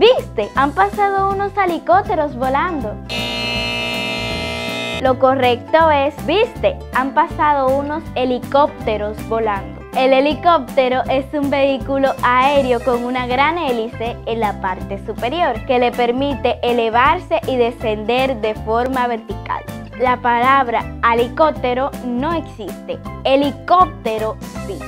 ¿Viste? Han pasado unos helicópteros volando. Lo correcto es, viste, han pasado unos helicópteros volando. El helicóptero es un vehículo aéreo con una gran hélice en la parte superior que le permite elevarse y descender de forma vertical. La palabra helicóptero no existe, helicóptero sí.